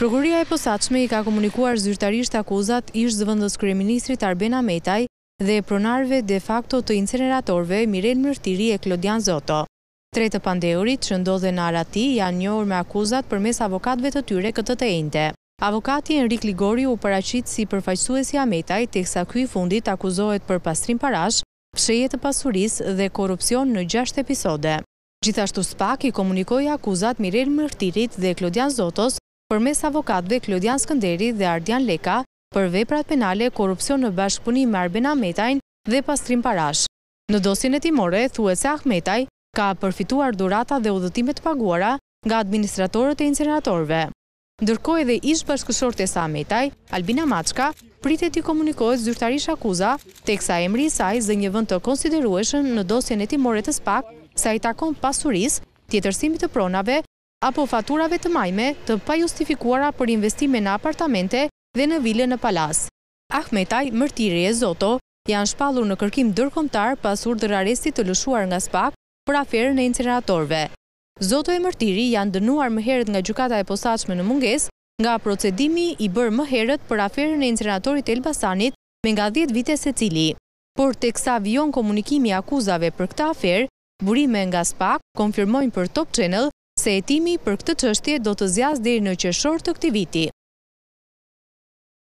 Prokuroria e Posaçme i ka komunikuar zyrtarisht akuzat ish-zëvendëskryeministrit Arben Ahmetaj dhe pronarëve de facto të inceneratorëve Mirel Mërtiri e Klodian Zoto. Tre të pandehurit që ndodhen në arrati janë njohur me akuzat përmes avokatëve të tyre këtë të enjte. Avokati Enrik Ligori u paraqit si përfaqësues i Ahmetaj, teksa ky i fundit akuzohet për pastrim parash, fshehje të pasurisë dhe korrupsion në gjashtë episode. Gjithashtu SPAK i komunikoi akuzat Mirel Mërtirit dhe Klodian Zotos përmes avokatëve Klodian Skënderi dhe Ardian Leka për veprat penale korrupsion në bashkëpunim me Arben Ahmetajn dhe pastrim parash. Në dosjen hetimore thuhet se Ahmetaj ka përfituar dhurata dhe udhëtime të paguara nga administratorët e inceneratorëve. Ndërkohë edhe ish-bashkëshortes së Ahmetaj, Albina Mançka, pritet t'i komunikohet zyrtarisht akuza, teksa emri i saj zë një vend të konsiderueshëm në dosjen hetimore të SPAK sa i takon pasurisë, tjetërsimit të pronave, apo faturave të majme të pajustifikuara për investime në apartamente dhe në vilën në Palasë. Ahmetaj, Mërtiri e Zoto janë shpallur në kërkim ndërkombëtar pas urdhër-arrestit të lëshuar nga SPAK për aferën e inceneratorëve. Zoto e Mërtiri janë dënuar më herët nga Gjykata e Posaçme në mungesë nga procedimi i bërë më herët për aferën e inceneratorit të Elbasanit me nga dhjetë vite secili. Por teksa vijon komunikimi i akuzave për këtë aferë, burime nga SPAK konfirmojnë për Top Channel se hetimi për këtë çështje do të zgjasë deri në qershor të këtij viti.